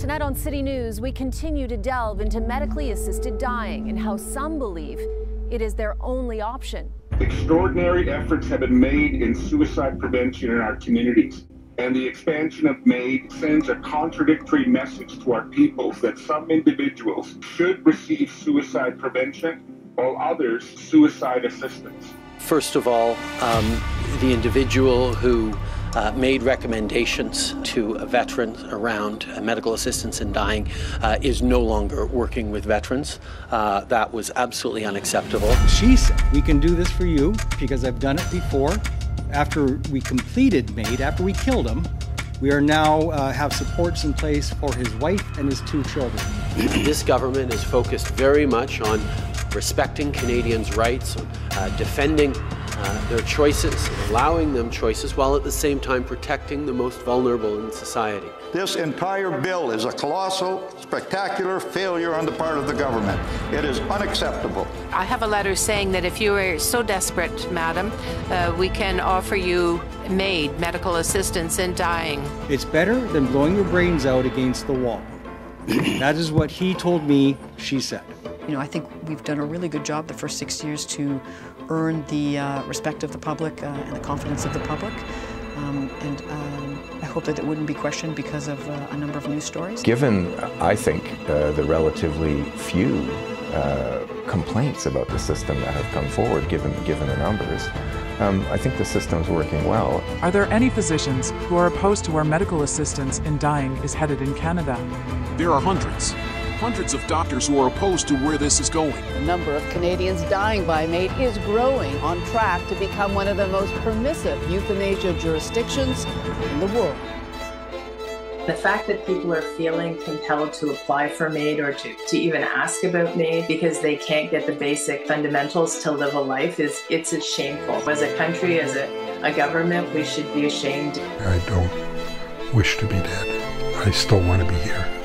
Tonight on City News, we continue to delve into medically assisted dying and how some believe it is their only option. Extraordinary efforts have been made in suicide prevention in our communities, and the expansion of MAID sends a contradictory message to our peoples that some individuals should receive suicide prevention while others suicide assistance. First of all, um, the individual who uh, made recommendations to veterans around uh, medical assistance in dying uh, is no longer working with veterans. Uh, that was absolutely unacceptable. She said, We can do this for you because I've done it before. After we completed MAID, after we killed him, we are now uh, have supports in place for his wife and his two children. This government is focused very much on respecting Canadians' rights, uh, defending uh, their choices, allowing them choices, while at the same time protecting the most vulnerable in society. This entire bill is a colossal, spectacular failure on the part of the government. It is unacceptable. I have a letter saying that if you are so desperate, madam, uh, we can offer you MAID, medical assistance in dying. It's better than blowing your brains out against the wall. that is what he told me, she said. You know, I think we've done a really good job the first six years to earn the uh, respect of the public uh, and the confidence of the public. Um, and um, I hope that it wouldn't be questioned because of uh, a number of news stories. Given, I think, uh, the relatively few uh, complaints about the system that have come forward, given, given the numbers, um, I think the system's working well. Are there any physicians who are opposed to where medical assistance in dying is headed in Canada? There are hundreds hundreds of doctors who are opposed to where this is going. The number of Canadians dying by MAID is growing, on track to become one of the most permissive euthanasia jurisdictions in the world. The fact that people are feeling compelled to apply for MAID or to, to even ask about MAID because they can't get the basic fundamentals to live a life is it's shameful. As a country, as a, a government, we should be ashamed. I don't wish to be dead. I still want to be here.